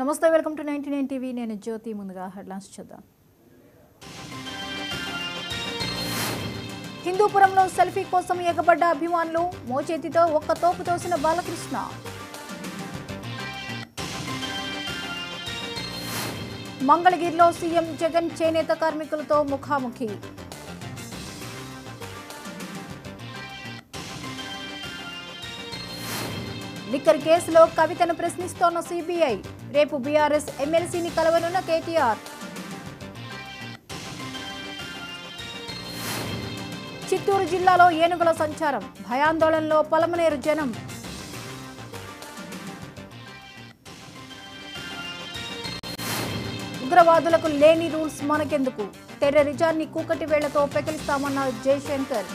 నమస్తే welcome to ninety nine TV. నేను జ్యోతి ముందుగా హెడ్లైన్స్ చూద్దాం. హిందూపురంలో సెల్ఫీ కోసం ఎగబడ్డ అభిమానులు మోచేతితో ఒక్క తోపు తోసిన బాలకృష్ణ. మంగళగిరిలో సీఎం జగన్ చేనేత కార్మికులతో ముఖాముఖి. లిక్కర్ కేసులో కవితను ప్రశ్నిస్తోన్న సిబిఐ రేపు బీఆర్ఎస్ ఎమ్మెల్సీని కలవనున్న కేటీఆర్. చిత్తూరు జిల్లాలో ఏనుగుల సంచారం భయాందోళనలో పొలమనేరు జనం. ఉగ్రవాదులకు లేని రూల్స్ మనకెందుకు? టెర్రరిజాన్ని కూకటి వేళ్ళతో పెకిలిస్తామన్న జయశంకర్.